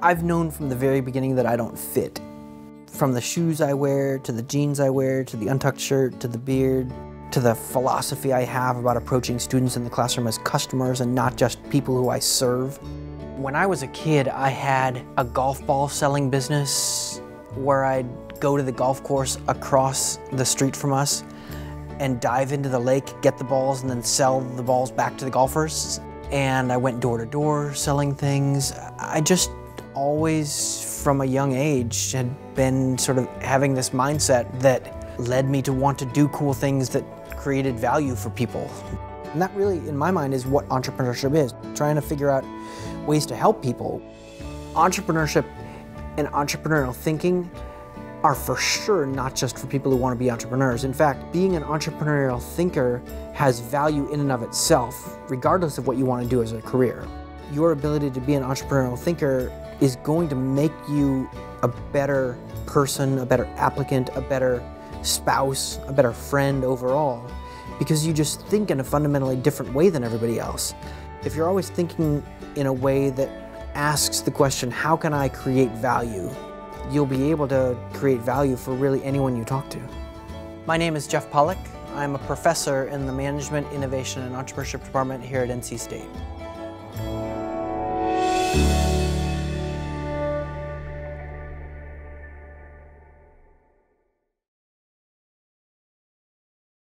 I've known from the very beginning that I don't fit. From the shoes I wear, to the jeans I wear, to the untucked shirt, to the beard, to the philosophy I have about approaching students in the classroom as customers and not just people who I serve. When I was a kid, I had a golf ball selling business where I'd go to the golf course across the street from us and dive into the lake, get the balls, and then sell the balls back to the golfers. And I went door to door selling things. I just always, from a young age, had been sort of having this mindset that led me to want to do cool things that created value for people. And that really, in my mind, is what entrepreneurship is trying to figure out ways to help people. Entrepreneurship and entrepreneurial thinking are for sure not just for people who want to be entrepreneurs. In fact, being an entrepreneurial thinker has value in and of itself, regardless of what you want to do as a career. Your ability to be an entrepreneurial thinker is going to make you a better person, a better applicant, a better spouse, a better friend overall, because you just think in a fundamentally different way than everybody else. If you're always thinking in a way that asks the question, how can I create value? You'll be able to create value for really anyone you talk to. My name is Jeff Pollack. I'm a professor in the Management, Innovation, and Entrepreneurship Department here at NC State.